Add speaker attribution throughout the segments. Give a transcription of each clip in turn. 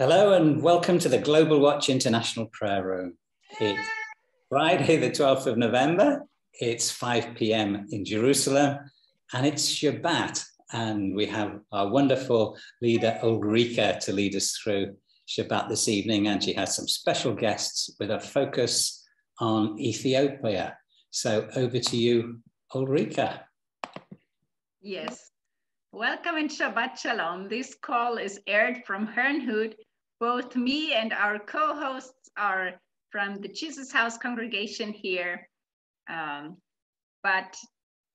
Speaker 1: Hello and welcome to the Global Watch International Prayer Room. It's Friday, the 12th of November. It's 5 p.m. in Jerusalem and it's Shabbat. And we have our wonderful leader, Ulrika, to lead us through Shabbat this evening. And she has some special guests with a focus on Ethiopia. So over to you, Ulrika.
Speaker 2: Yes. Welcome in Shabbat Shalom. This call is aired from Herrnhut both me and our co-hosts are from the Jesus House congregation here. Um, but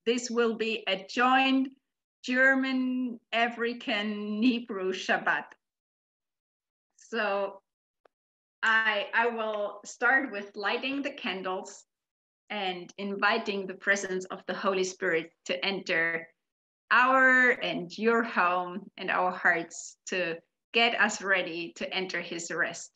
Speaker 2: this will be a joint German African Hebrew Shabbat. So I, I will start with lighting the candles and inviting the presence of the Holy Spirit to enter our and your home and our hearts to get us ready to enter his rest.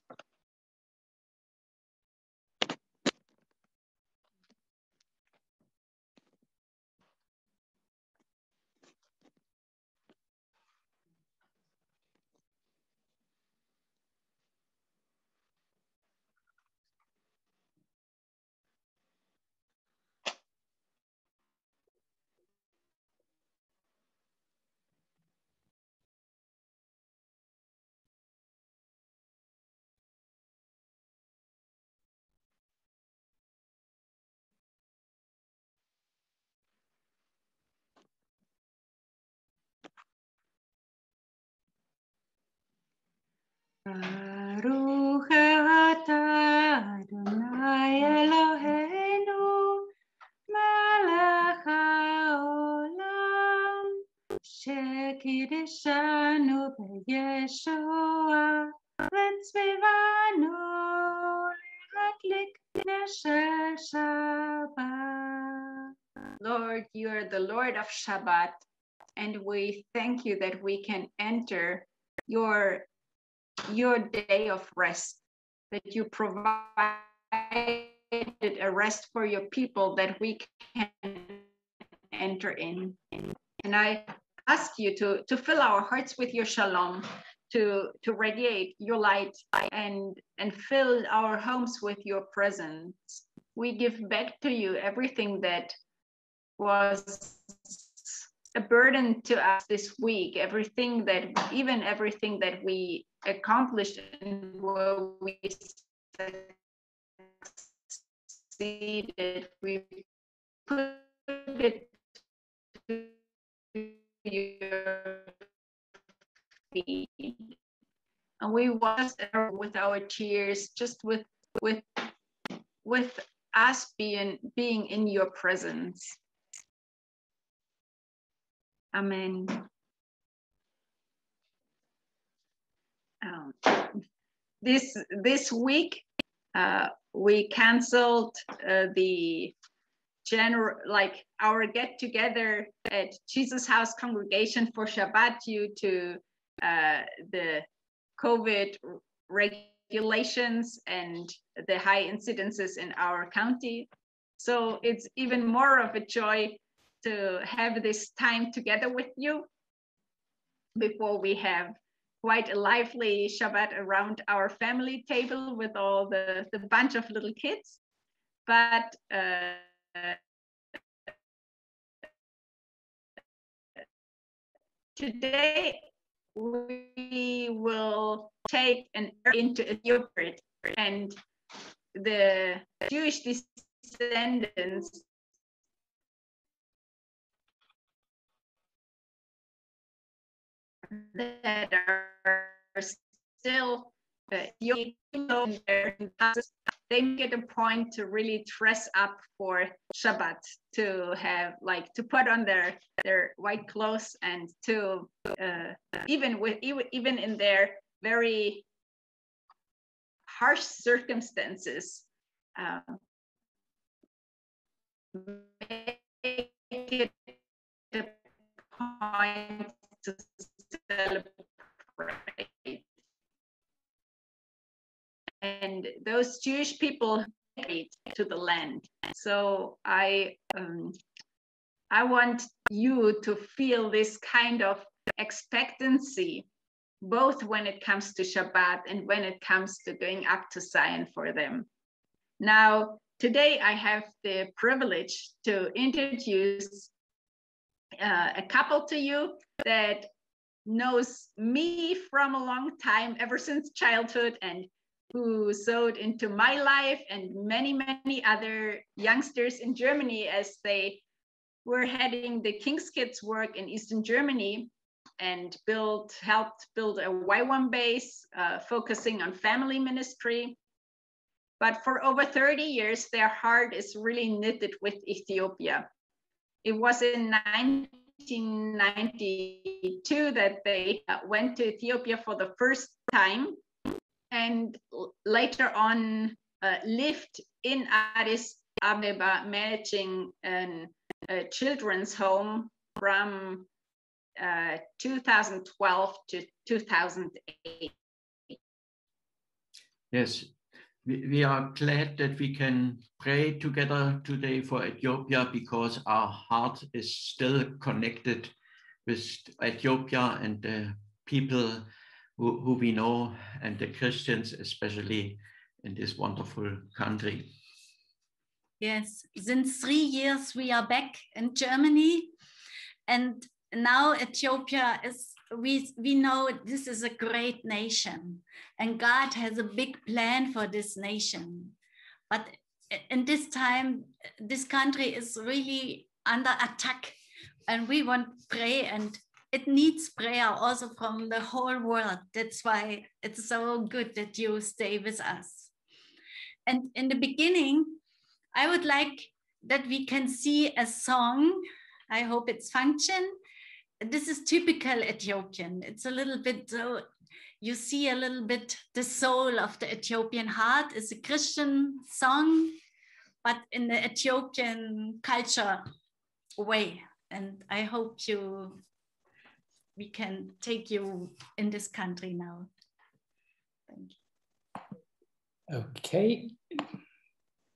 Speaker 3: Baruch Adonai Eloheinu melech Shabbat.
Speaker 2: Lord, you are the Lord of Shabbat, and we thank you that we can enter your your day of rest, that you provided a rest for your people that we can enter in. And I ask you to, to fill our hearts with your shalom, to, to radiate your light and, and fill our homes with your presence. We give back to you everything that was a burden to us this week, everything that, even everything that we accomplished and where we succeeded, we put it to your feet. And we wash with our tears, just with with with us being being in your presence. Amen. Um, this this week uh, we canceled uh, the general like our get together at Jesus House Congregation for Shabbat due to uh, the COVID regulations and the high incidences in our county. So it's even more of a joy to have this time together with you before we have quite a lively Shabbat around our family table with all the, the bunch of little kids. But uh, today we will take an into Ethiopia and the Jewish descendants that are still uh, they get a point to really dress up for Shabbat, to have like to put on their their white clothes and to uh, even with even even in their very harsh circumstances. Um, make it a point to celebrate. And those Jewish people to the land. So I um, I want you to feel this kind of expectancy both when it comes to Shabbat and when it comes to going up to Zion for them. Now, today I have the privilege to introduce uh, a couple to you that knows me from a long time, ever since childhood, and who sewed into my life and many, many other youngsters in Germany as they were heading the King's Kids work in Eastern Germany and built, helped build a YWAM base uh, focusing on family ministry. But for over 30 years, their heart is really knitted with Ethiopia. It was in 1992 that they went to Ethiopia for the first time and later on uh, lived in Addis Ababa managing an, a children's home from uh, 2012 to 2008.
Speaker 4: Yes, we, we are glad that we can pray together today for Ethiopia because our heart is still connected with Ethiopia and the people who, who we know and the Christians, especially in this wonderful country.
Speaker 5: Yes, since three years we are back in Germany, and now Ethiopia is. We we know this is a great nation, and God has a big plan for this nation. But in this time, this country is really under attack, and we want pray and it needs prayer also from the whole world. That's why it's so good that you stay with us. And in the beginning, I would like that we can see a song. I hope it's function. This is typical Ethiopian. It's a little bit so you see a little bit the soul of the Ethiopian heart. It's a Christian song, but in the Ethiopian culture way. And I hope you we can take you in this country now. Thank
Speaker 1: you. Okay.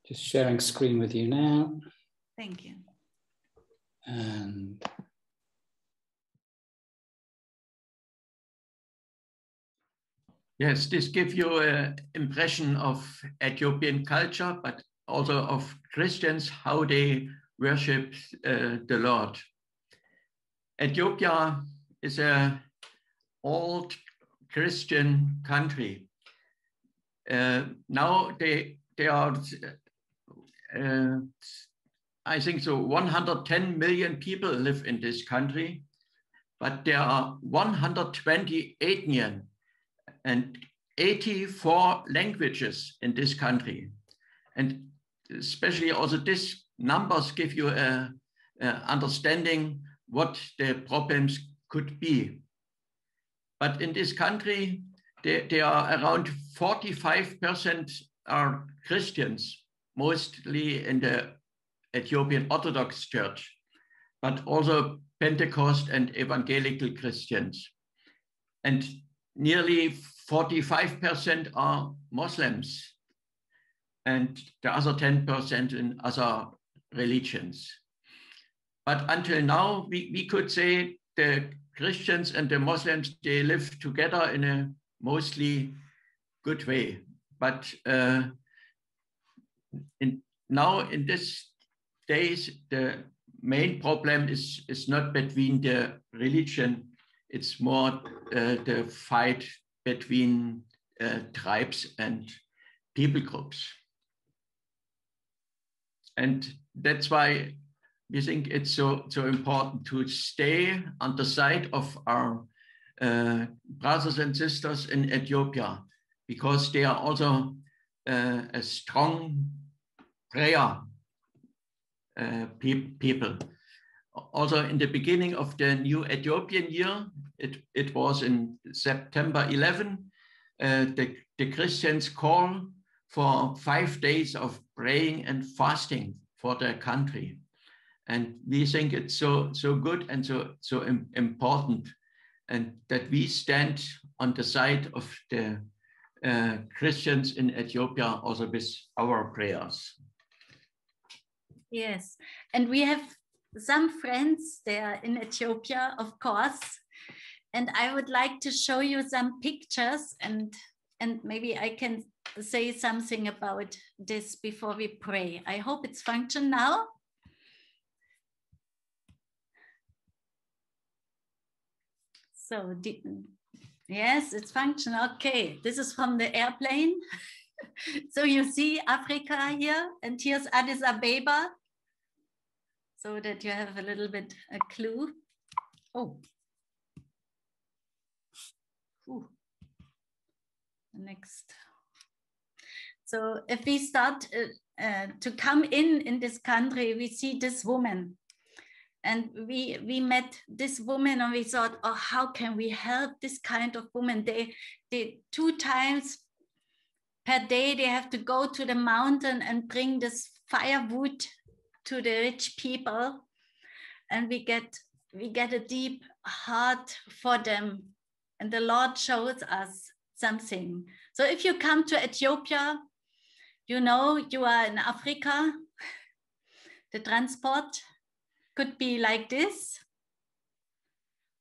Speaker 1: Just sharing screen with you now.
Speaker 5: Thank you.
Speaker 1: And
Speaker 4: Yes, this gives you an impression of Ethiopian culture, but also of Christians, how they worship uh, the Lord. Ethiopia is a old Christian country. Uh, now they they are, uh, I think so. 110 million people live in this country, but there are 120 ethnian and 84 languages in this country, and especially also these numbers give you a, a understanding what the problems could be. But in this country, there, there are around 45% are Christians, mostly in the Ethiopian Orthodox Church, but also Pentecost and evangelical Christians. And nearly 45% are Muslims, and the other 10% in other religions. But until now, we, we could say the Christians and the Muslims, they live together in a mostly good way. But uh, in, now in these days, the main problem is, is not between the religion, it's more uh, the fight between uh, tribes and people groups. And that's why we think it's so, so important to stay on the side of our uh, brothers and sisters in Ethiopia because they are also uh, a strong prayer uh, pe people. Also, in the beginning of the new Ethiopian year, it, it was in September 11, uh, the, the Christians call for five days of praying and fasting for their country and we think it's so so good and so so important and that we stand on the side of the uh, Christians in Ethiopia also with our prayers.
Speaker 5: Yes, and we have some friends there in Ethiopia, of course, And I would like to show you some pictures and and maybe I can say something about this before we pray. I hope it's function now. So yes, it's function. Okay, this is from the airplane. so you see Africa here, and here's Addis Ababa, so that you have a little bit a clue. Oh. Ooh. Next. So if we start uh, uh, to come in in this country, we see this woman and we we met this woman and we thought oh how can we help this kind of woman they they two times per day they have to go to the mountain and bring this firewood to the rich people and we get we get a deep heart for them. And the lord shows us something. So if you come to ethiopia you know you are in africa. The transport could be like this.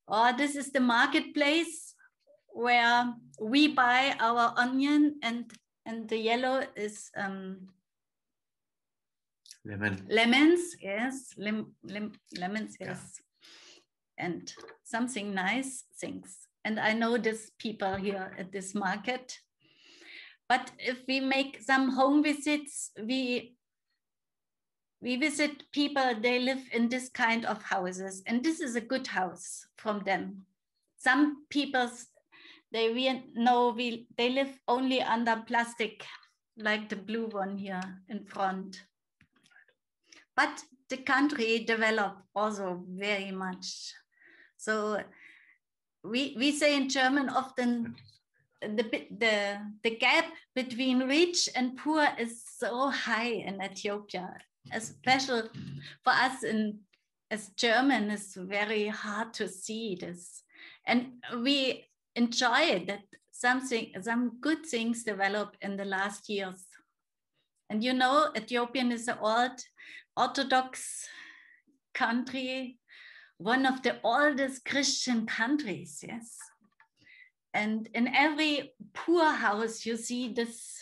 Speaker 5: Or this is the marketplace where we buy our onion and, and the yellow is um,
Speaker 4: lemon.
Speaker 5: Lemons, yes, lim, lim, lemons, yes.
Speaker 4: Yeah.
Speaker 5: And something nice things. And I know this people here at this market. But if we make some home visits, we we visit people, they live in this kind of houses, and this is a good house from them. Some people, they we know we they live only under plastic, like the blue one here in front. But the country developed also very much. So we we say in German often the the the gap between rich and poor is so high in Ethiopia especially for us in as German, it's very hard to see this. And we enjoy that something, some good things developed in the last years. And you know, Ethiopian is an old Orthodox country, one of the oldest Christian countries, yes. And in every poor house, you see this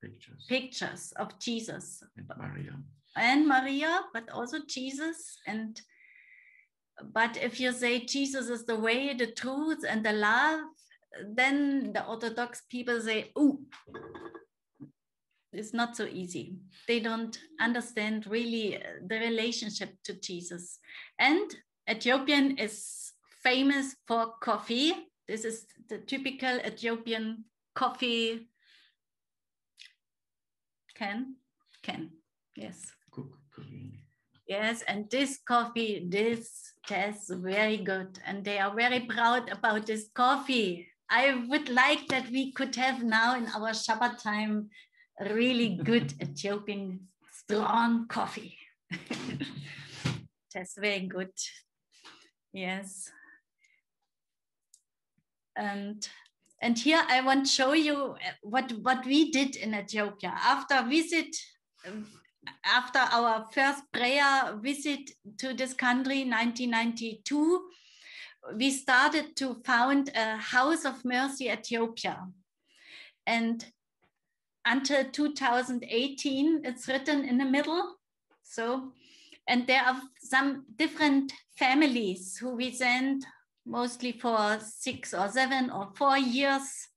Speaker 4: Pictures.
Speaker 5: pictures of Jesus
Speaker 4: And Maria.
Speaker 5: and Maria, but also Jesus. And but if you say Jesus is the way, the truth, and the love, then the Orthodox people say, "Oh, it's not so easy." They don't understand really uh, the relationship to Jesus. And Ethiopian is famous for coffee. This is the typical Ethiopian coffee can can yes
Speaker 4: Cook, cooking.
Speaker 5: yes and this coffee this tastes very good and they are very proud about this coffee i would like that we could have now in our shabbat time really good ethiopian strong coffee that's very good yes and and here I want to show you uh, what, what we did in Ethiopia. After visit, uh, after our first prayer visit to this country, in 1992, we started to found a House of Mercy Ethiopia. And until 2018, it's written in the middle. So, and there are some different families who we send mostly for six or seven or four years.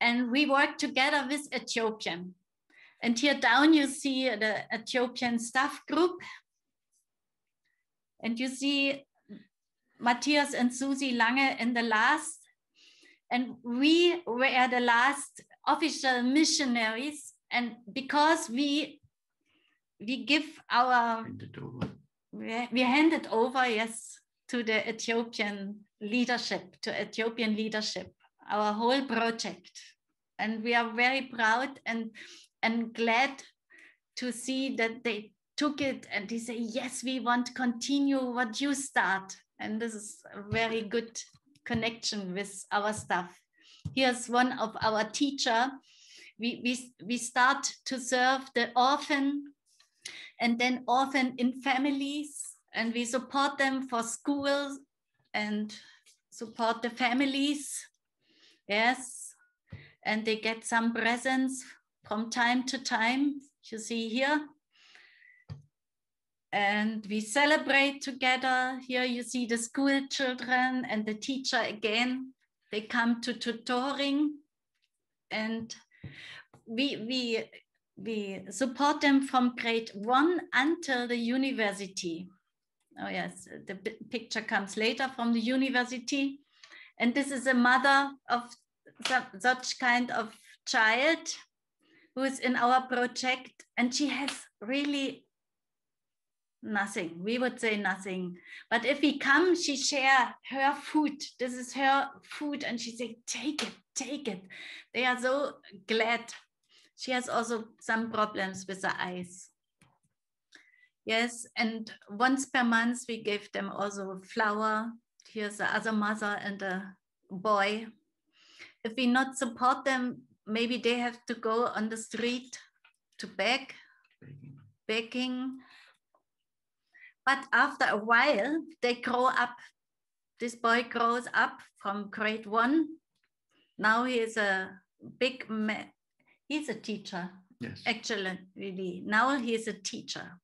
Speaker 5: And we work together with Ethiopian. And here down you see the Ethiopian staff group. And you see Matthias and Susie Lange in the last. And we were the last official missionaries. And because we we give our we, we handed over, yes, to the Ethiopian leadership, to Ethiopian leadership, our whole project. And we are very proud and, and glad to see that they took it and they say, yes, we want to continue what you start. And this is a very good connection with our staff. Here's one of our teacher. We, we, we start to serve the orphan and then orphan in families and we support them for schools and support the families. Yes. And they get some presents from time to time. You see here. And we celebrate together. Here you see the school children and the teacher again. They come to tutoring and we, we, we support them from grade one until the university. Oh yes, the picture comes later from the university. And this is a mother of such kind of child who is in our project and she has really nothing. We would say nothing. But if we come she share her food. This is her food. And she say take it take it. They are so glad. She has also some problems with the eyes yes and once per month we give them also flour. Here's the other mother and a boy. If we not support them maybe they have to go on the street to beg. Begging but after a while, they grow up. This boy grows up from grade one. Now he is a big man. He's a teacher.
Speaker 4: Yes.
Speaker 5: Actually, really. Now he is a teacher.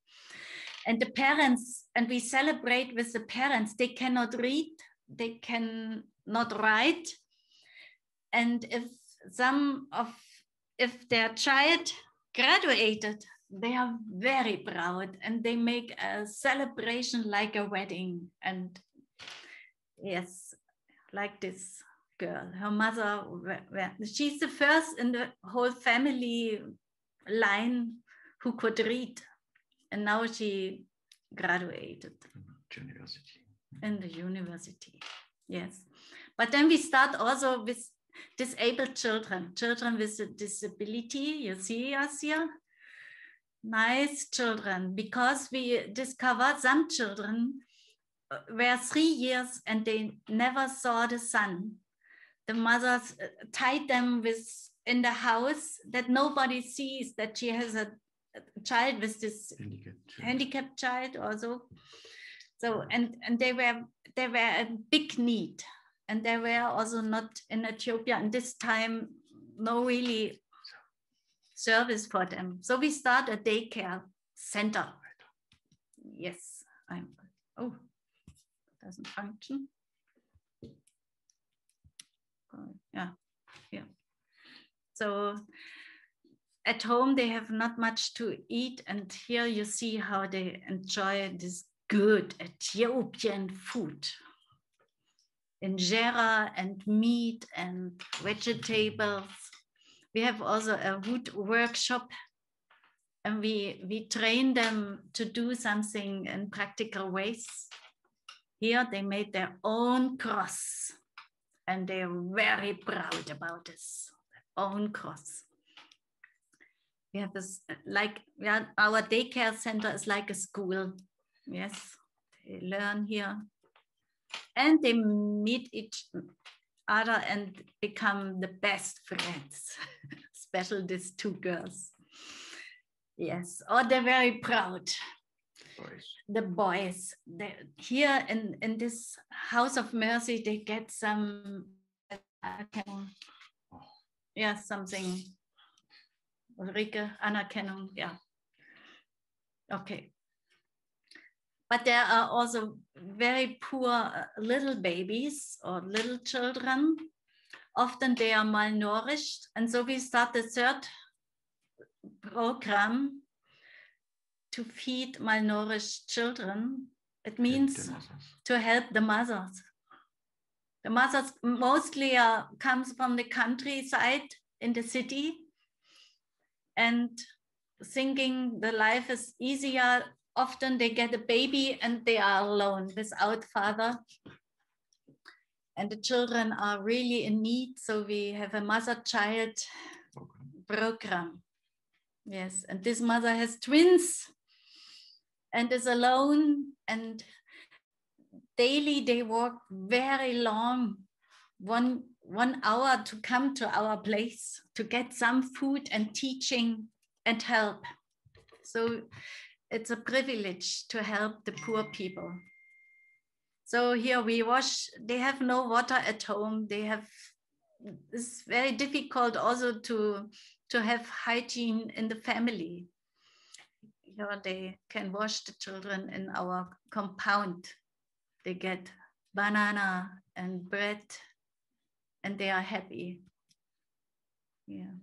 Speaker 5: And the parents, and we celebrate with the parents, they cannot read, they cannot write. And if some of, if their child graduated they are very proud and they make a celebration like a wedding. And yes like this girl her mother she's the first in the whole family line who could read. And now she graduated
Speaker 4: university
Speaker 5: in the university yes. But then we start also with disabled children children with a disability you see us here nice children because we discovered some children uh, were three years and they never saw the sun. The mothers uh, tied them with in the house that nobody sees that she has a, child with this handicapped child, handicapped child also. So and and they were they were a big need and they were also not in Ethiopia and this time no really service for them. So we start a daycare center. Yes, I'm, oh, doesn't function. Oh, yeah, yeah. So at home, they have not much to eat. And here you see how they enjoy this good Ethiopian food. Injera and meat and vegetables we have also a wood workshop and we, we train them to do something in practical ways. Here they made their own cross and they're very proud about this, own cross. We have this, like yeah, our daycare center is like a school. Yes, they learn here. And they meet each other and become the best friends, especially these two girls. Yes, or they're very proud.
Speaker 4: Boys.
Speaker 5: The boys, they, here in, in this house of mercy, they get some, Anerkennung. Oh. Yeah, something. Ulrike, Anerkennung, yeah. Okay but there are also very poor uh, little babies or little children. Often they are malnourished. And so we start the third program to feed malnourished children. It means to help the mothers. The mothers mostly uh, comes from the countryside in the city and thinking the life is easier often they get a baby and they are alone without father. And the children are really in need. So we have a mother-child program. Yes, and this mother has twins and is alone and daily they walk very long, one, one hour to come to our place to get some food and teaching and help. So it's a privilege to help the poor people. So here we wash, they have no water at home. They have, it's very difficult also to, to have hygiene in the family. Here they can wash the children in our compound. They get banana and bread and they are happy. Yeah.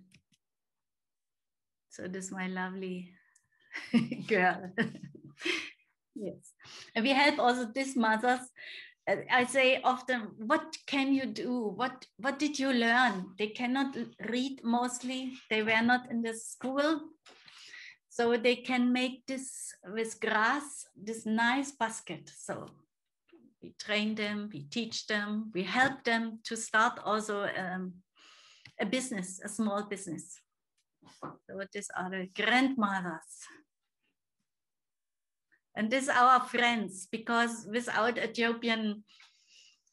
Speaker 5: So this is my lovely girl. yes. And we help also these mothers. Uh, I say often, what can you do? What what did you learn? They cannot read mostly. They were not in the school. So they can make this with grass, this nice basket. So we train them, we teach them, we help them to start also um, a business, a small business. So these are the grandmothers. And are our friends because without Ethiopian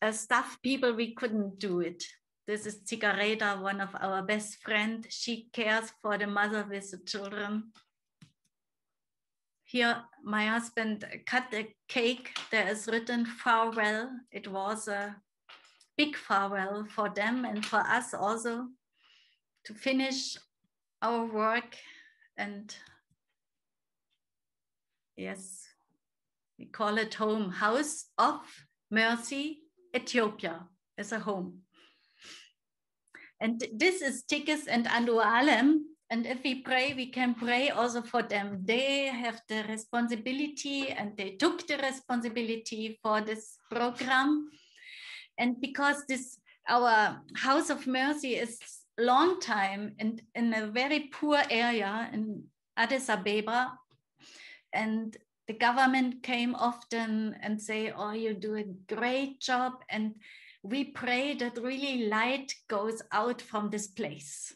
Speaker 5: uh, staff people, we couldn't do it. This is Tigareta, one of our best friends. She cares for the mother with the children. Here, my husband cut the cake. There is written farewell. It was a big farewell for them and for us also to finish our work and yes, we call it home, House of Mercy, Ethiopia as a home. And this is Tikis and Andualem. And if we pray, we can pray also for them. They have the responsibility and they took the responsibility for this program. And because this our House of Mercy is long time in, in a very poor area in Addis Ababa. And the government came often and say, oh, you do a great job. And we pray that really light goes out from this place.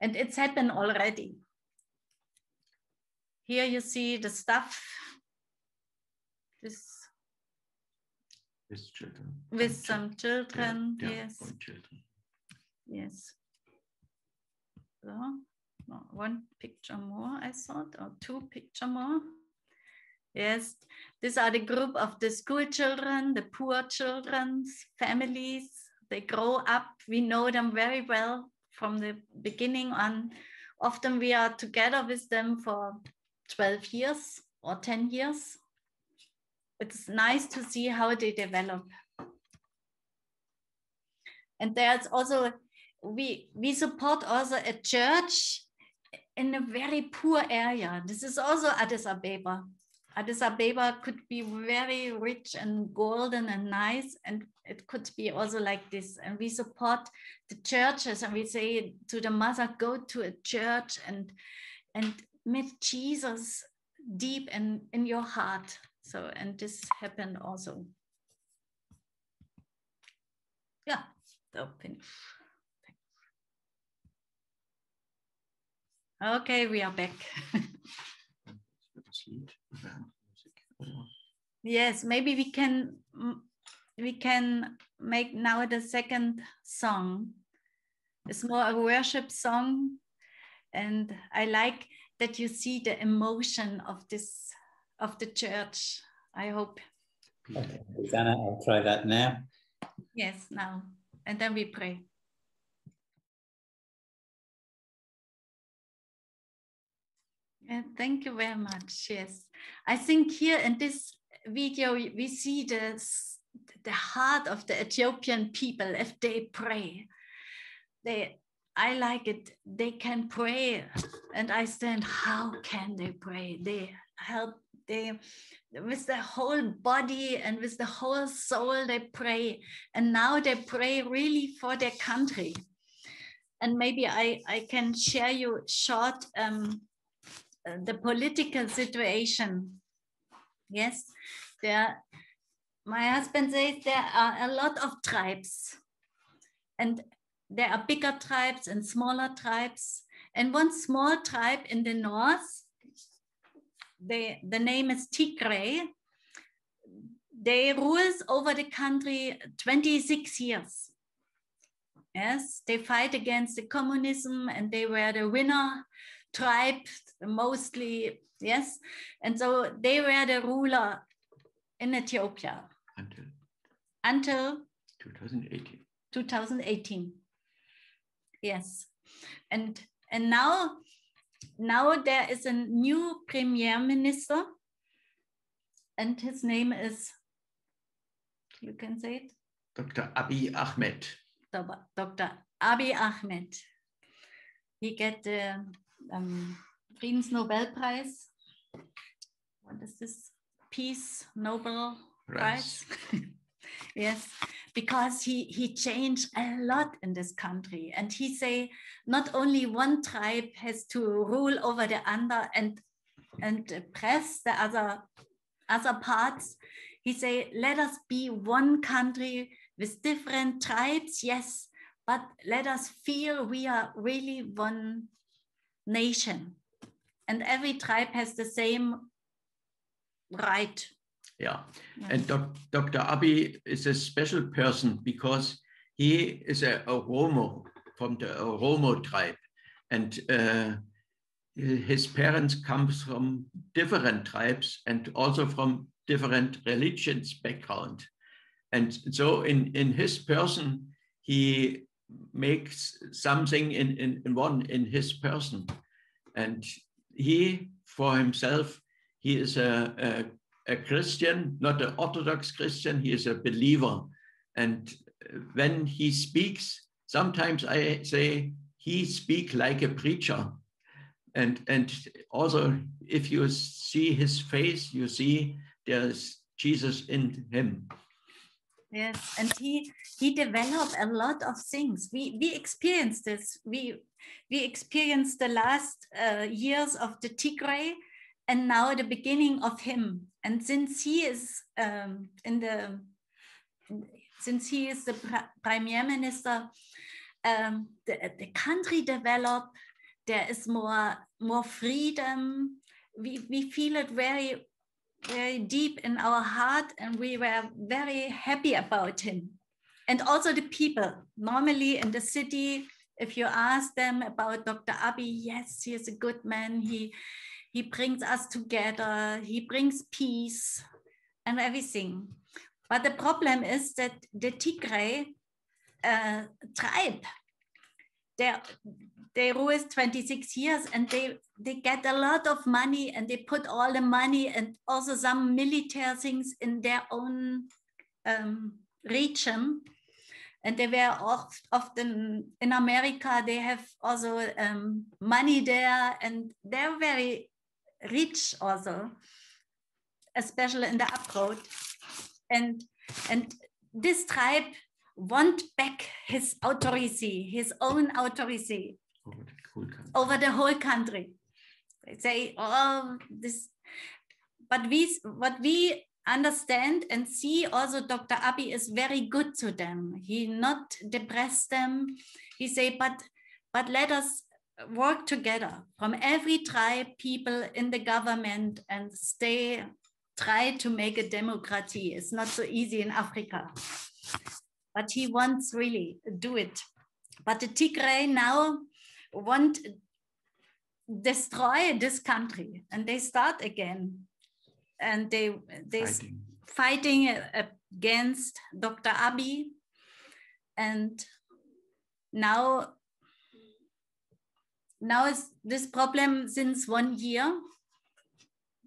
Speaker 5: And it's happened already. Here you see the stuff. This
Speaker 4: with children.
Speaker 5: with some children,
Speaker 4: Yeah, yeah,
Speaker 5: yes.
Speaker 4: children.
Speaker 5: Yes. So, one picture more, I thought, or two picture more. Yes, these are the group of the school children, the poor children's families. They grow up. We know them very well from the beginning on. Often we are together with them for 12 years or 10 years. It's nice to see how they develop. And there's also we we support also a church in a very poor area. This is also Addis Ababa. Addis Ababa could be very rich and golden and nice, and it could be also like this. And we support the churches, and we say to the mother, go to a church and and meet Jesus deep in in your heart. So, and this happened also. Yeah, finish. Okay, we are back.
Speaker 4: Das Lied, ja, Musik, oder?
Speaker 5: yes, maybe we can we can make now the second song. It's more a worship song, and I like that you see the emotion of this of the church. I hope
Speaker 1: Okay, Susanna, I'll try that now.
Speaker 5: yes now, and then we pray. Yeah, thank you very much. Yes, I think here in this video we see the the heart of the Ethiopian people if they pray. They, I like it. They can pray, and I stand. How can they pray? They help. They with the whole body and with the whole soul they pray, and now they pray really for their country. And maybe I I can share you short. Um, the political situation. Yes, there. My husband says there are a lot of tribes, and there are bigger tribes and smaller tribes. And one small tribe in the north, they, the name is Tigray. They rules over the country 26 years. Yes, they fight against the communism and they were the winner tribe mostly, yes. And so they were the ruler in Ethiopia.
Speaker 4: Until
Speaker 5: until
Speaker 4: 2018.
Speaker 5: 2018 yes and and now now there is a new premier minister and his name is you can say it
Speaker 4: Dr. Abiy Ahmed.
Speaker 5: Dr. Abiy Ahmed he get the um, Friedensnobelpreis. What is this? Peace nobel prize. Yes because he he changed a lot in this country. And he say not only one tribe has to rule over the other and and oppress the other other parts. He say let us be one country with different tribes yes but let us feel we are really one nation and every tribe has the same right
Speaker 4: Yeah. And doc, Dr. Abiy is a special person because he is a Oromo from the Oromo tribe. And uh, his parents come from different tribes and also from different religions background. And so in, in his person, he makes something in, in, in one in his person. And he, for himself, he is a, a a Christian, not an Orthodox Christian, he is a believer. And when he speaks, sometimes I say he speak like a preacher. And, and also, if you see his face, you see there's Jesus in him.
Speaker 5: Yes, and he he developed a lot of things. We we experienced this. We we experienced the last uh, years of the Tigray, and now the beginning of him and since he is um, in the since he is the prime minister um, the, the country developed there is more more freedom we, we feel it very very deep in our heart and we were very happy about him. And also the people. Normally in the city if you ask them about dr abiy yes he is a good man. He he brings us together, he brings peace and everything. But the problem is that the Tigray uh, tribe, they, they rule 26 years and they, they get a lot of money and they put all the money and also some military things in their own um, region. And they were oft, often in America, they have also um, money there and they're very rich also, especially in the abroad. And, and this tribe want back his authority, his own authority
Speaker 4: Over the whole country.
Speaker 5: Say, oh, this, but we, what we understand and see also Dr. Abiy is very good to them. He not depress them. He say, but, but let us work together from every tribe, people in the government and stay, try to make a democracy. It's not so easy in Africa, but he wants really do it. But the Tigray now want destroy this country and they start again and they they
Speaker 4: Fighting.
Speaker 5: fighting against Dr. Abiy and now now is this problem since one year.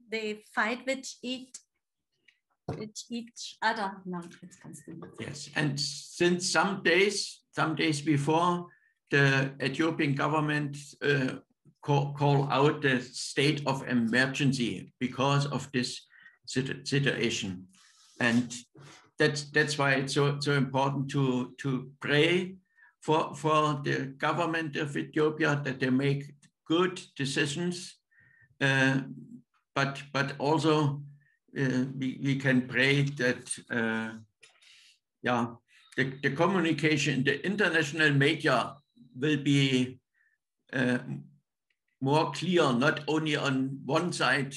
Speaker 5: They fight with each, with each other. No.
Speaker 4: Yes, and since some days, some days before, the Ethiopian government uh, call, call out the state of emergency because of this situation, and that's that's why it's so so important to to pray for for the government of Ethiopia that they make good decisions, uh, but but also uh, we, we can pray that uh, yeah the, the communication the international media will be uh, more clear, not only on one side,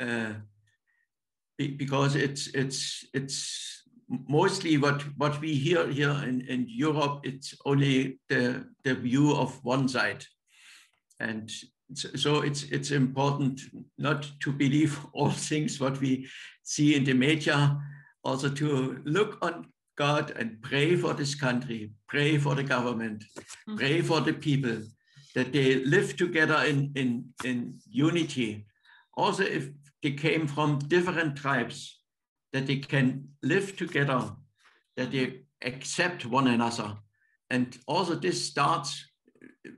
Speaker 4: uh, because it's it's it's mostly what what we hear here in, in Europe. It's only the the view of one side, and so it's it's important not to believe all things what we see in the media, also to look on God and pray for this country, pray for the government,
Speaker 5: Mm.
Speaker 4: pray for the people, that they live together in, in, in unity. Also, if they came from different tribes, that they can live together, that they accept one another. And also, this starts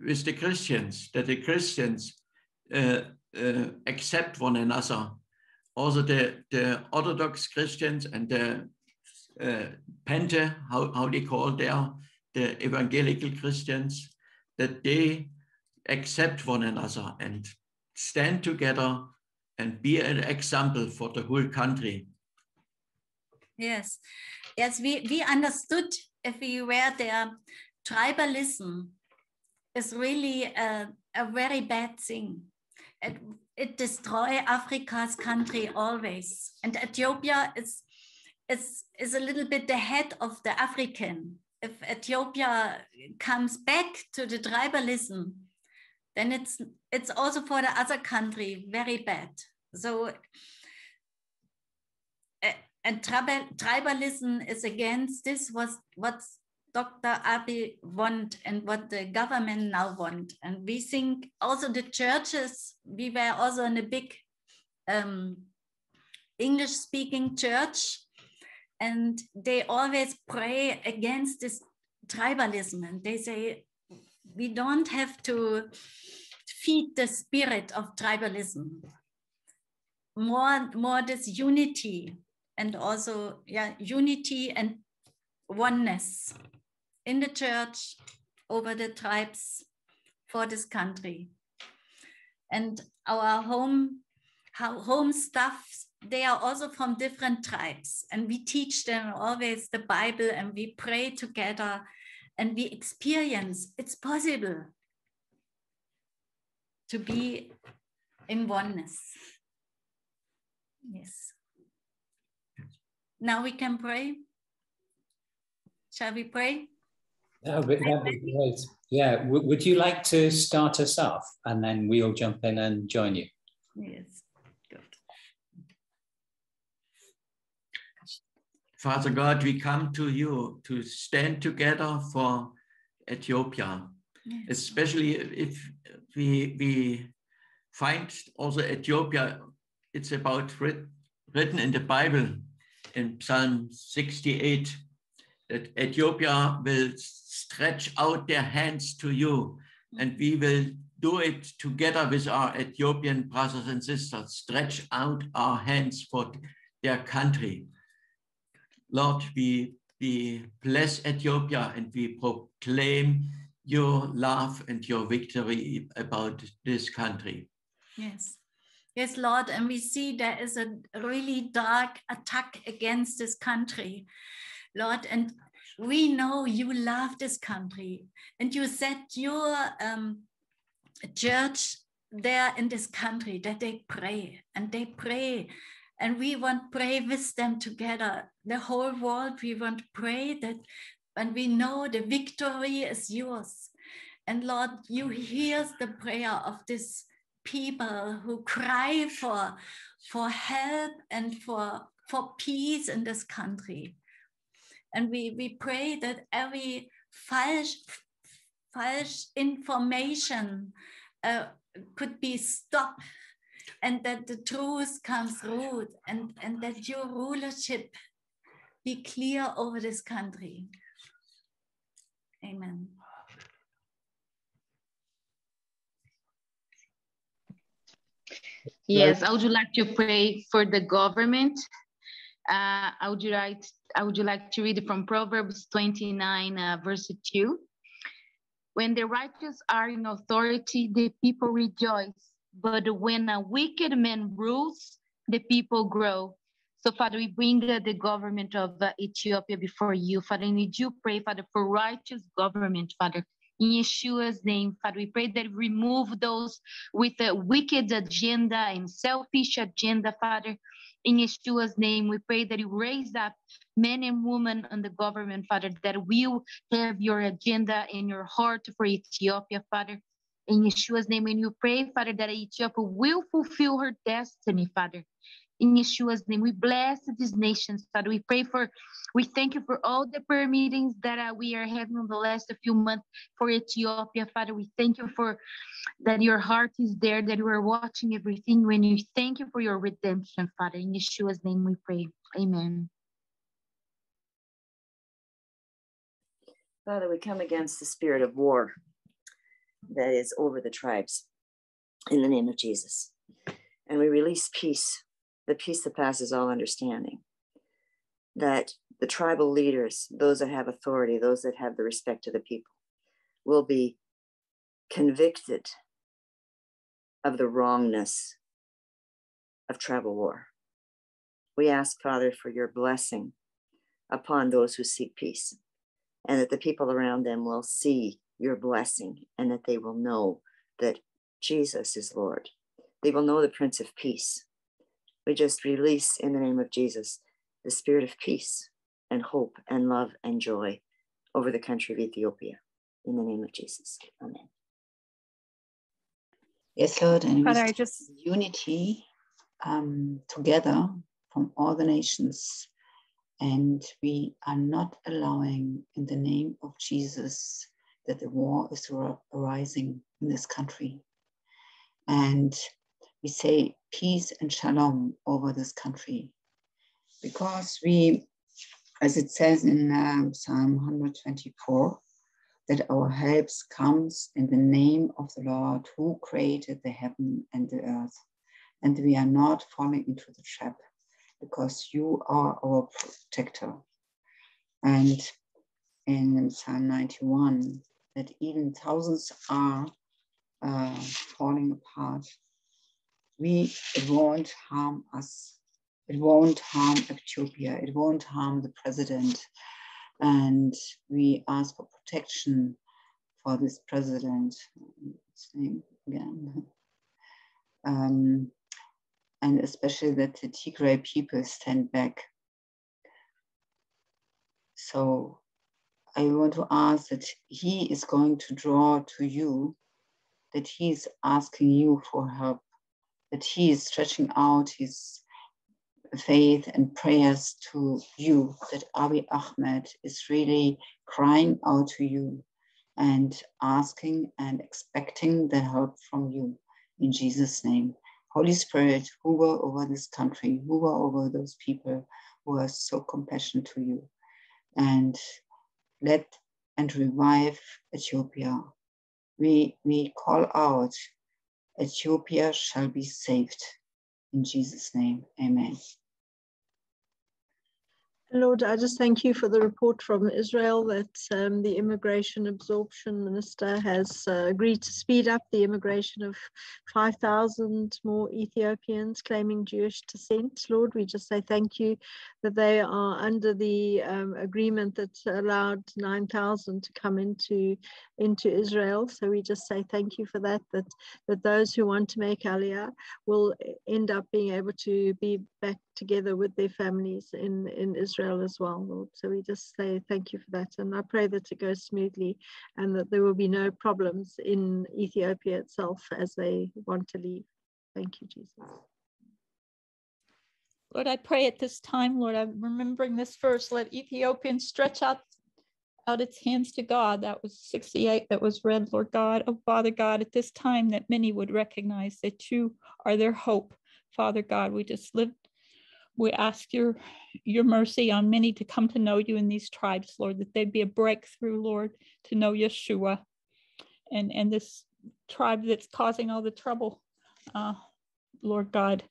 Speaker 4: with the Christians, that the Christians uh, uh, accept one another. Also, the, the Orthodox Christians and the uh, Pente, how, how they call there, the evangelical Christians, that they accept one another and stand together and be an example for the whole country.
Speaker 5: Yes, yes, we, we understood if we were there, tribalism is really a, a very bad thing. It, it destroy Africa's country always. And Ethiopia is, is, is a little bit the head of the African. If Ethiopia comes back to the tribalism, then it's it's also for the other country very bad. So and tribalism is against this was what Dr. Abiy want and what the government now want. And we think also the churches, we were also in a big um, English speaking church and they always pray against this tribalism and they say we don't have to feed the spirit of tribalism. More more this unity and also yeah unity and oneness in the church over the tribes for this country. And our home home staff they are also from different tribes. And we teach them always the bible and we pray together and we experience it's possible to be in oneness. Yes. Now we can pray. Shall we pray?
Speaker 1: That would, be, that would be great. Yeah w- would you like to start us off and then we'll jump in and join you?
Speaker 5: Yes good
Speaker 4: Father God, we come to you to stand together for Ethiopia,
Speaker 5: yes.
Speaker 4: especially if we, we find also Ethiopia, it's about writ, written in the Bible in Psalm 68 that Ethiopia will stretch out their hands to you and we will do it together with our Ethiopian brothers and sisters, stretch out our hands for their country. Lord, we, we bless Ethiopia and we proclaim your love and your victory about this country.
Speaker 5: Yes. Yes, Lord. And we see there is a really dark attack against this country, Lord. And we know you love this country and you set your um, church there in this country that they pray and they pray and we want pray with them together. The whole world we want to pray that and we know the victory is yours. And lord you hear the prayer of this people who cry for for help and for for peace in this country. And we we pray that every false false information uh, could be stopped and that the truth comes through and, and that your rulership be clear over this country. Amen.
Speaker 6: Yes, I would like to pray for the government. Uh, I would you like I would like to read from Proverbs 29, uh, verse 2. When the righteous are in authority, the people rejoice. But when a wicked man rules, the people grow. So, Father, we bring uh, the government of uh, Ethiopia before you. Father, and we do pray, Father, for righteous government, Father. In Yeshua's name, Father, we pray that remove those with a wicked agenda and selfish agenda, Father. In Yeshua's name, we pray that you raise up men and women in the government, Father, that will have your agenda in your heart for Ethiopia, Father. In Yeshua's name, and you pray, Father, that Ethiopia will fulfill her destiny, Father. in Yeshua's name. We bless these nations, Father. We pray for, we thank you for all the prayer meetings that uh, we are having in the last few months for Ethiopia, Father. We thank you for that your heart is there, that you are watching everything. When you thank you for your redemption, Father. In Yeshua's name we pray. Amen.
Speaker 7: Father, we come against the spirit of war that is over the tribes in the name of Jesus. And we release peace, the peace that passes all understanding. That the tribal leaders, those that have authority, those that have the respect of the people, will be convicted of the wrongness of tribal war. We ask, Father, for your blessing upon those who seek peace and that the people around them will see your blessing and that they will know that Jesus is Lord. They will know the Prince of Peace. We just release in the name of Jesus the spirit of peace and hope and love and joy over the country of Ethiopia. In the name of Jesus. Amen.
Speaker 8: Yes, Lord, and
Speaker 9: Father, I just
Speaker 8: unity um, together from all the nations and we are not allowing, in the name of Jesus, that the war is arising in this country. And we say peace and shalom over this country. Because we, as it says in um, Psalm 124, that our help comes in the name of the Lord who created the heaven and the earth. And we are not falling into the trap because you are our protector. And in Psalm 91, that even thousands are uh, falling apart, we it won't harm us. It won't harm Ethiopia. It won't harm the president. And we ask for protection for this president. What's name again? Um, and especially that the Tigray people stand back. So I want to ask that he is going to draw to you, that he is asking you for help, that he is stretching out his faith and prayers to you, that Abiy Ahmed is really crying out to you and asking and expecting the help from you in Jesus' name. Holy Spirit, hover over this country, hover over those people who are so compassionate to you, and let and revive Ethiopia. We, we call out, Ethiopia shall be saved. In Jesus' name, amen.
Speaker 9: Lord, I just thank you for the report from Israel that um, the immigration absorption minister has uh, agreed to speed up the immigration of 5,000 more Ethiopians claiming Jewish descent. Lord, we just say thank you that they are under the um, agreement that allowed 9,000 to come into, into Israel. So we just say thank you for that, that, that those who want to make Aliyah will end up being able to be back together with their families in, in Israel as well, Lord. So we just say thank you for that. And I pray that it goes smoothly and that there will be no problems in Ethiopia itself as they want to leave. Thank you, Jesus.
Speaker 10: Lord, I pray at this time, Lord, I'm remembering this verse, let Ethiopians stretch out out its hands to God. That was 68 that was read, Lord God. Oh, Father God, at this time that many would recognize that you are their hope. Father God, we just live we ask your your mercy on many to come to know you in these tribes, Lord, that there be a breakthrough, Lord, to know Yeshua and, and this tribe that's causing all the trouble. Uh, Lord God,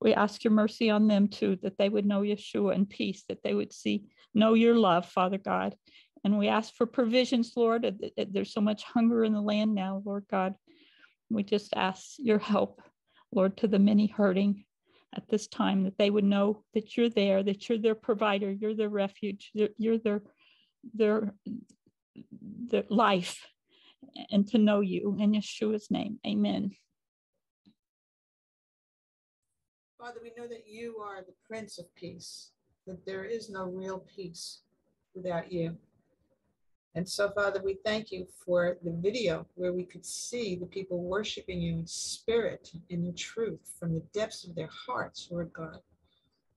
Speaker 10: we ask your mercy on them too, that they would know Yeshua and peace, that they would see, know your love, Father God. And we ask for provisions, Lord. There's so much hunger in the land now, Lord God. We just ask your help, Lord, to the many hurting at this time, that they would know that you're there, that you're their provider, you're their refuge, you're, their, their, their life, and to know you in Yeshua's name. Amen.
Speaker 11: Father, we know that you are the Prince of Peace, that there is no real peace without you. And so, Father, we thank you for the video where we could see the people worshiping you in spirit and in truth from the depths of their hearts, Lord God.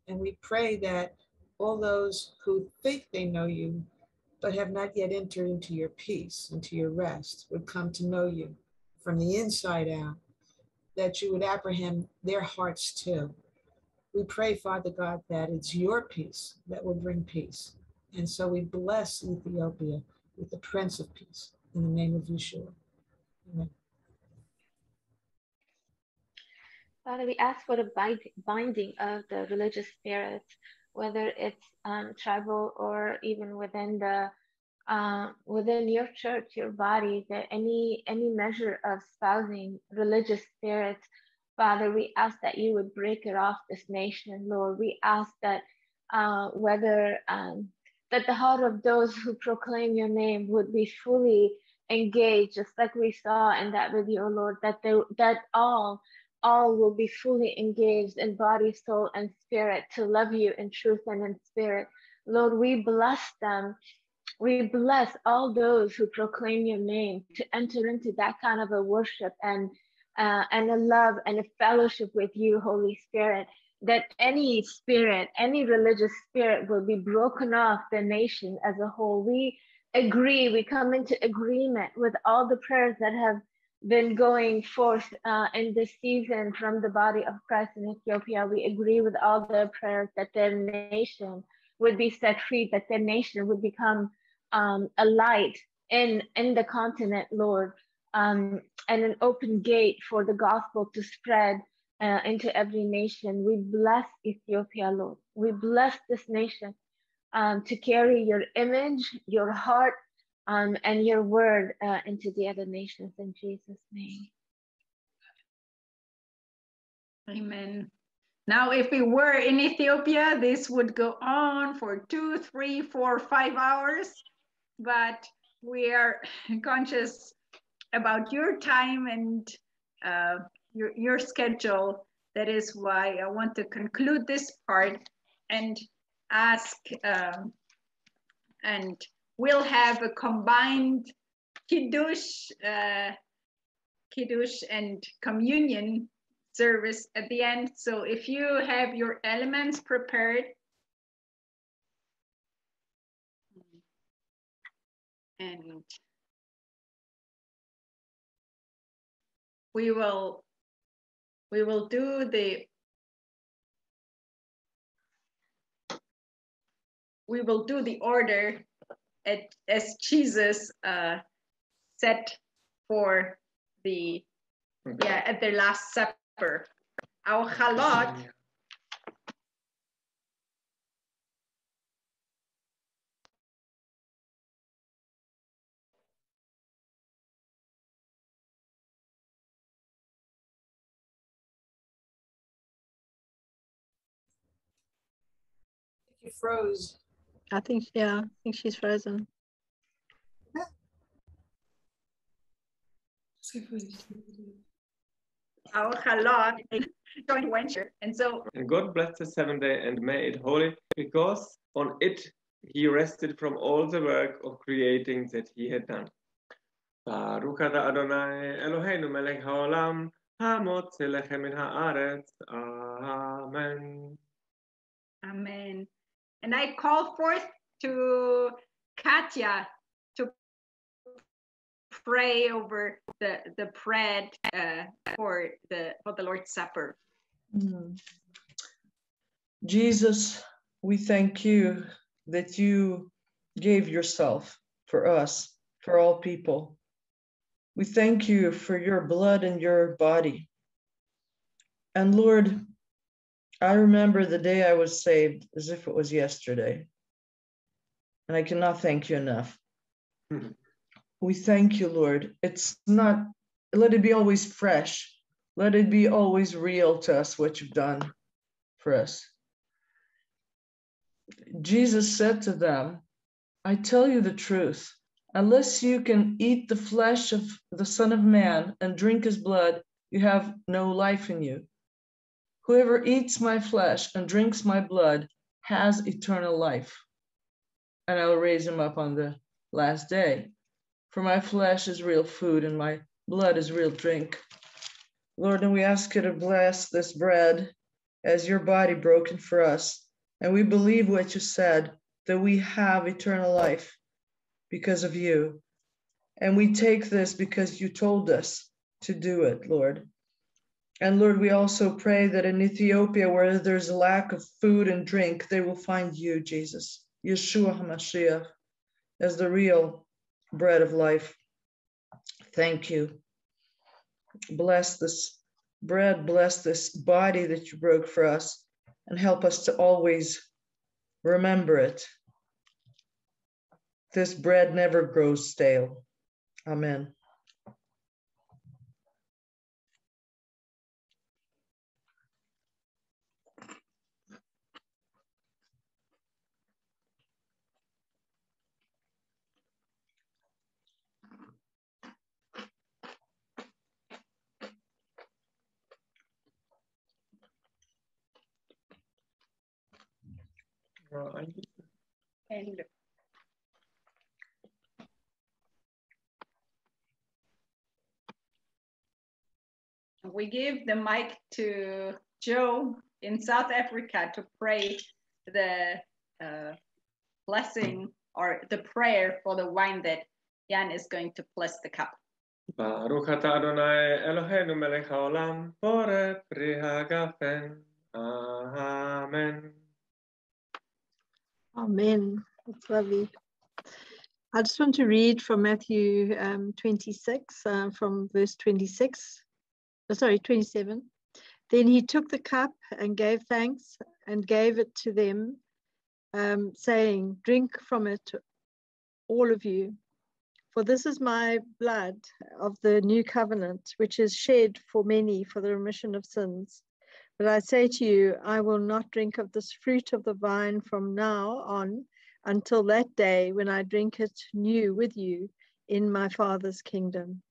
Speaker 11: And we pray that all those who think they know you, but have not yet entered into your peace, into your rest, would come to know you from the inside out, that you would apprehend their hearts too. We pray, Father God, that it's your peace that will bring peace. And so we bless Ethiopia with the Prince of Peace in the name of Yeshua. Amen.
Speaker 12: Father, we ask for the bind, binding of the religious spirits, whether it's um, tribal or even within the uh, within your church, your body, that any any measure of spousing religious spirits, Father, we ask that you would break it off this nation, Lord. We ask that uh, whether um, that the heart of those who proclaim your name would be fully engaged, just like we saw in that video, Lord. That they that all all will be fully engaged in body, soul, and spirit to love you in truth and in spirit. Lord, we bless them. We bless all those who proclaim your name to enter into that kind of a worship and uh, and a love and a fellowship with you, Holy Spirit. That any spirit, any religious spirit will be broken off the nation as a whole. We agree, we come into agreement with all the prayers that have been going forth uh, in this season from the body of Christ in Ethiopia. We agree with all the prayers that their nation would be set free, that their nation would become um, a light in, in the continent, Lord, um, and an open gate for the gospel to spread uh, into every nation. We bless Ethiopia, Lord. We bless this nation um, to carry your image, your heart, um, and your word uh, into the other nations in Jesus' name.
Speaker 2: Amen. Now, if we were in Ethiopia, this would go on for two, three, four, five hours, but we are conscious about your time and uh, your, your schedule. That is why I want to conclude this part and ask um, and we'll have a combined kiddush, uh, kiddush and communion service at the end. So if you have your elements prepared, and we will we will do the we will do the order at, as Jesus uh, set for the yeah at their last supper. Our halot.
Speaker 11: You froze.
Speaker 9: I think, yeah, I think she's frozen.
Speaker 2: Our halot joint venture. And so
Speaker 13: And God blessed the seventh day and made it holy because on it he rested from all the work of creating that he had done. Baruch atah Adonai Eloheinu melech haolam hamotze lechem min haaretz. Amen.
Speaker 2: Amen. And I call forth to Katya to pray over the the bread uh, for the for the Lord's Supper.
Speaker 14: Mm. Jesus, we thank you that you gave yourself for us, for all people. We thank you for your blood and your body. And Lord, I remember the day I was saved as if it was yesterday. And I cannot thank you enough. Hmm. We thank you, Lord. It's not, let it be always fresh. Let it be always real to us what you've done for us. Jesus said to them, I tell you the truth. Unless you can eat the flesh of the Son of Man and drink his blood, you have no life in you. Whoever eats my flesh and drinks my blood has eternal life, and I will raise him up on the last day. For my flesh is real food, and my blood is real drink. Lord, and we ask you to bless this bread as your body broken for us. And we believe what you said, that we have eternal life because of you. And we take this because you told us to do it, Lord. And Lord, we also pray that in Ethiopia, where there's a lack of food and drink, they will find you, Jesus, Yeshua HaMashiach, as the real bread of life. Thank you. Bless this bread, bless this body that you broke for us, and help us to always remember it. This bread never grows stale. Amen.
Speaker 2: And we give the mic to Joe in South Africa to pray the uh, blessing or the prayer for the wine that Jan is going to bless the cup.
Speaker 13: Baruch atah Adonai Eloheinu melech haolam, boreh pri hagafen. Amen.
Speaker 9: Amen. That's lovely. I just want to read from Matthew um, 26, uh, from verse 26. Oh, sorry, 27. Then he took the cup and gave thanks and gave it to them, um, saying, Drink from it, all of you. For this is my blood of the new covenant, which is shed for many for the remission of sins. But I say to you, I will not drink of this fruit of the vine from now on until that day when I drink it new with you in my Father's kingdom.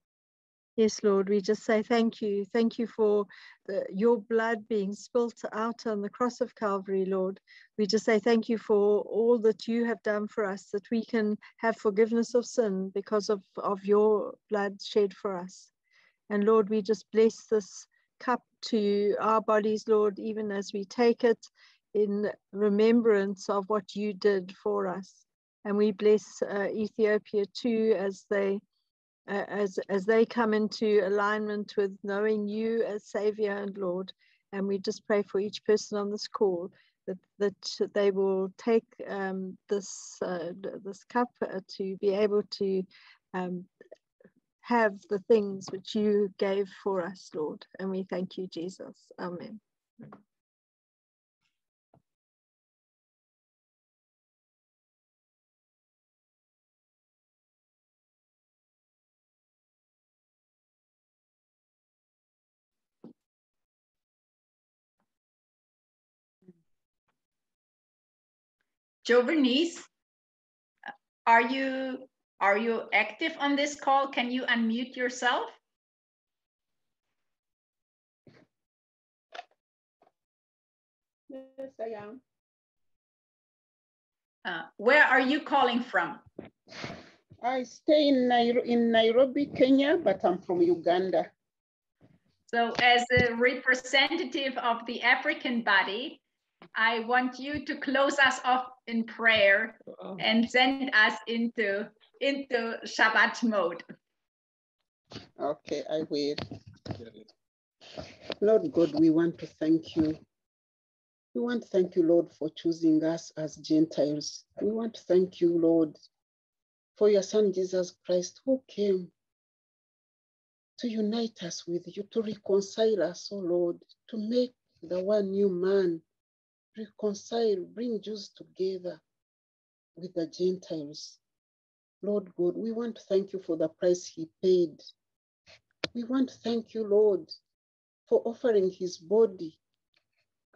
Speaker 9: Yes, Lord, we just say thank you. Thank you for the, your blood being spilt out on the cross of Calvary, Lord. We just say thank you for all that you have done for us, that we can have forgiveness of sin because of, of your blood shed for us. And Lord, we just bless this cup to our bodies, Lord, even as we take it in remembrance of what you did for us. And we bless uh, Ethiopia too as they uh, as as they come into alignment with knowing you as Savior and Lord. And we just pray for each person on this call that that they will take um, this uh, this cup uh, to be able to um, have the things which you gave for us, Lord. And we thank you, Jesus. Amen.
Speaker 2: Bernice, are you are you active on this call? Can you unmute yourself?
Speaker 15: Yes, I am.
Speaker 2: Uh, where are you calling from?
Speaker 15: I stay in, Nairo in Nairobi, Kenya, but I'm from Uganda.
Speaker 2: So as a representative of the African body, I want you to close us off in prayer and send us into into Shabbat mode.
Speaker 15: Okay, I will. Lord God, we want to thank you. We want to thank you, Lord, for choosing us as Gentiles. We want to thank you, Lord, for your Son Jesus Christ, who came to unite us with you, to reconcile us, oh Lord, to make the one new man, reconcile, bring Jews together with the Gentiles. Lord God, we want to thank you for the price he paid. We want to thank you, Lord, for offering his body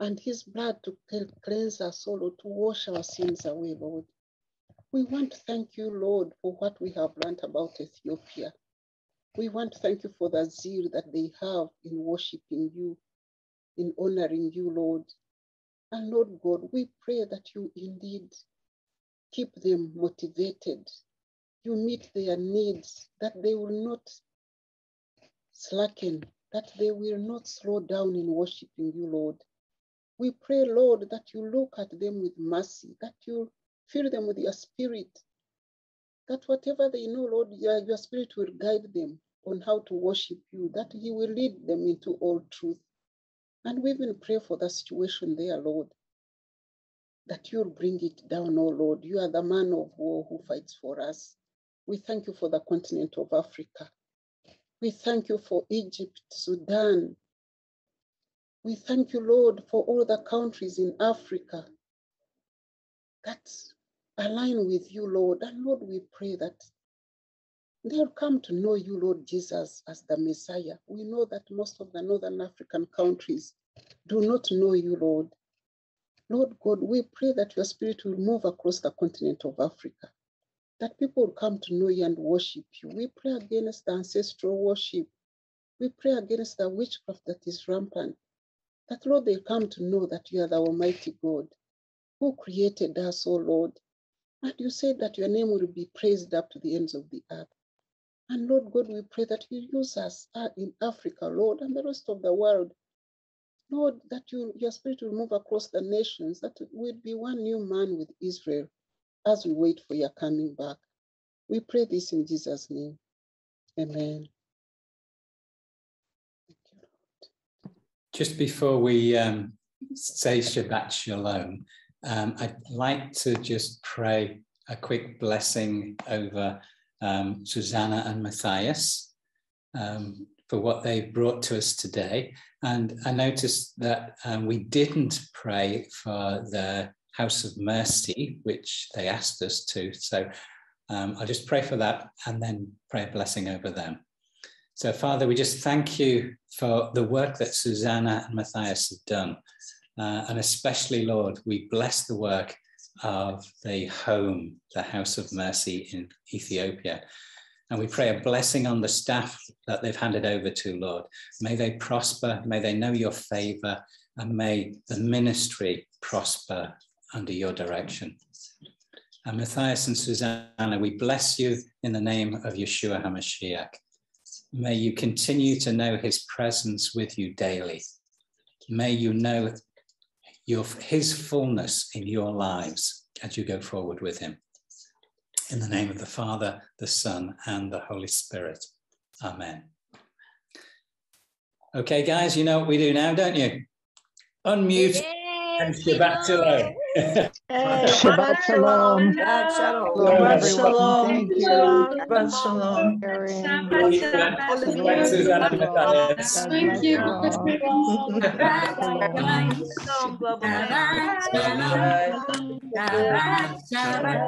Speaker 15: and his blood to cleanse us, oh Lord, to wash our sins away, Lord. We want to thank you, Lord, for what we have learned about Ethiopia. We want to thank you for the zeal that they have in worshiping you, in honoring you, Lord. And Lord God, we pray that you indeed keep them motivated you meet their needs, that they will not slacken, that they will not slow down in worshiping you, Lord. We pray, Lord, that you look at them with mercy, that you fill them with your spirit, that whatever they know, Lord, your, your spirit will guide them on how to worship you, that he will lead them into all truth. And we even pray for the situation there, Lord, that you'll bring it down, oh Lord. You are the man of war who fights for us. We thank you for the continent of Africa. We thank you for Egypt, Sudan. We thank you, Lord, for all the countries in Africa that align with you, Lord. And Lord, we pray that they'll come to know you, Lord Jesus, as the Messiah. We know that most of the Northern African countries do not know you, Lord. Lord God, we pray that your spirit will move across the continent of Africa, that people will come to know you and worship you. We pray against the ancestral worship. We pray against the witchcraft that is rampant. That, Lord, they come to know that you are the Almighty God who created us, O oh Lord. And you said that your name will be praised up to the ends of the earth. And Lord God, we pray that you use us uh, in Africa, Lord, and the rest of the world Lord, that you, your spirit will move across the nations, that we will be one new man with Israel as we wait for your coming back. We pray this in Jesus' name. Amen.
Speaker 1: Just before we um, say Shabbat Shalom, um, I'd like to just pray a quick blessing over um, Susanna and Matthias. Um, for what they've brought to us today. And I noticed that um, we didn't pray for the House of Mercy, which they asked us to. So um, I'll just pray for that and then pray a blessing over them. So, Father, we just thank you for the work that Susanna and Matthias have done. Uh, and especially, Lord, we bless the work of the home, the House of Mercy in Ethiopia. And we pray a blessing on the staff that they've handed over to, Lord. May they prosper, may they know your favor, and may the ministry prosper under your direction. And Matthias and Susanna, we bless you in the name of Yeshua HaMashiach. May you continue to know his presence with you daily. May you know your, his fullness in your lives as you go forward with him. In the name of the Father, the Son, and the Holy Spirit. Amen. Okay, guys, you know what we do now, don't you? Unmute and Shabbat Shalom.
Speaker 9: Shabbat Shalom. Shabbat Shalom. Thank you. Shabbat Shalom.
Speaker 3: Thank you.
Speaker 9: Thank you.